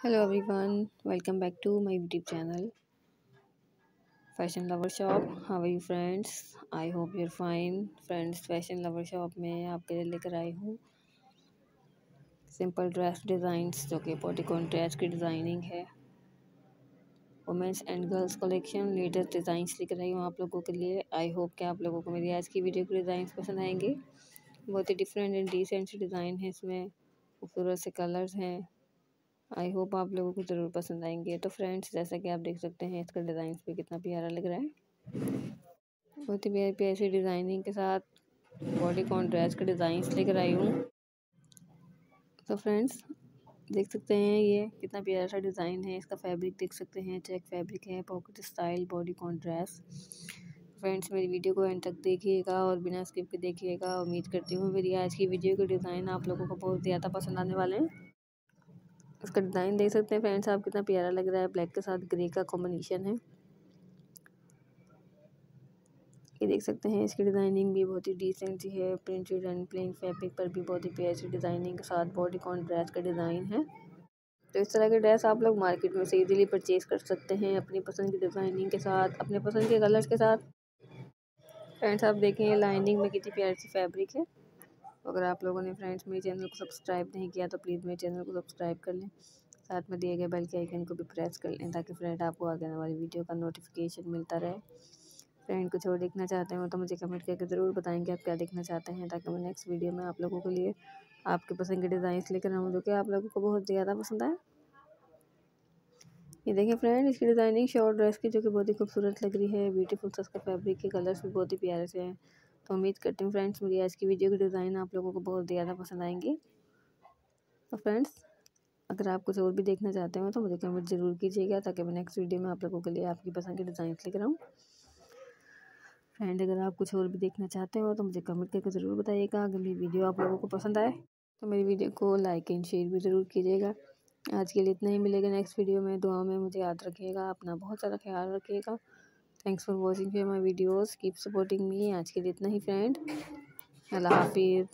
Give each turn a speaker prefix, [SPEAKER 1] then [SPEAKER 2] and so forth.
[SPEAKER 1] hello, everyone. Welcome back to my YouTube channel fashion lover shop how are you friends I hope you're fine friends fashion lover shop में आपके लिए लेकर आई हूँ simple dress designs जो कि पोटिकॉन dress की डिज़ाइनिंग है। Women's and girls collection latest designs लेकर आई हूँ आप लोगों के लिए। आई होप कि आप लोगों को मेरी आज की वीडियो के डिज़ाइन पसंद आएँगे। बहुत ही डिफरेंट एंड डिसेंट डिज़ाइन है इसमें। खूबसूरत से कलर्स हैं। आई होप आप लोगों को ज़रूर पसंद आएँगे। तो फ्रेंड्स, जैसा कि आप देख सकते हैं, इसका डिज़ाइन भी कितना प्यारा लग रहा है। बहुत ही प्यारी प्यारी सी डिज़ाइनिंग के साथ बॉडी कॉन ड्रेस के डिज़ाइंस लेकर आई हूँ। तो फ्रेंड्स, देख सकते हैं, ये कितना प्यारा सा डिज़ाइन है। इसका फैब्रिक देख सकते हैं, चेक फैब्रिक है, pocket style, bodycon dress friends, मेरी वीडियो को एंड तक देखिएगा और बिना स्किप के देखिएगा। उम्मीद करती हूँ, मेरी आज की वीडियो के डिज़ाइन आप लोगों को बहुत ज़्यादा पसंद आने वाले हैं। इसका डिज़ाइन देख सकते हैं। फ्रेंड्स आप कितना प्यारा लग रहा है। ब्लैक के साथ ग्रे का कॉम्बिनेशन है। ये देख सकते हैं, इसकी डिज़ाइनिंग भी बहुत ही डिसेंट सी है। प्रिंटेड एंड प्लेन फैब्रिक पर भी बहुत ही प्यारी सी डिज़ाइनिंग के साथ बॉडी कॉन ड्रेस का डिज़ाइन है। तो इस तरह के ड्रेस आप लोग मार्केट में से इजीली परचेज कर सकते हैं अपनी पसंद की डिज़ाइनिंग के साथ, अपने पसंद के कलर्स के साथ। फ्रेंड्स आप देखें लाइनिंग में कितनी प्यारी सी फैब्रिक है। अगर आप लोगों ने फ्रेंड्स मेरे चैनल को सब्सक्राइब नहीं किया तो प्लीज़ मेरे चैनल को सब्सक्राइब कर लें। साथ में दिए गए बेल के आइकन को भी प्रेस कर लें ताकि फ्रेंड आपको आगे आने वाली वीडियो का नोटिफिकेशन मिलता रहे। फ्रेंड कुछ और देखना चाहते हो तो मुझे कमेंट करके ज़रूर बताएँगे आप क्या देखना चाहते हैं ताकि मैं नेक्स्ट वीडियो में आप लोगों के लिए आपके पसंद के डिज़ाइन लेकर आऊँ जो कि आप लोगों को बहुत ज़्यादा पसंद आए। ये देखें फ्रेंड, इसकी डिज़ाइनिंग शॉर्ट ड्रेस की जो कि बहुत ही खूबसूरत लग रही है। ब्यूटीफुल सा इसका फैब्रिक के कलर्स भी बहुत ही प्यारे से हैं। तो उम्मीद करती हूँ फ्रेंड्स मेरी आज की वीडियो के डिज़ाइन आप लोगों को बहुत ज़्यादा पसंद आएँगे। तो फ्रेंड्स, अगर आप कुछ और भी देखना चाहते हो तो मुझे कमेंट ज़रूर कीजिएगा ताकि मैं नेक्स्ट वीडियो में आप लोगों के लिए आपकी पसंद के डिज़ाइन लेकर आऊँ। फ्रेंड, अगर आप कुछ और भी देखना चाहते हो तो मुझे कमेंट करके ज़रूर बताइएगा। अगर मेरी वीडियो आप लोगों को पसंद आए तो मेरी वीडियो को लाइक एंड शेयर भी ज़रूर कीजिएगा। आज के लिए इतना ही। मिलेगा नेक्स्ट वीडियो में। दुआ में मुझे याद रखिएगा। अपना बहुत सारा ख्याल रखिएगा। Thanks for watching for my videos keep supporting me आज के लिए इतना ही फ्रेंड अल्लाह हाफिज़.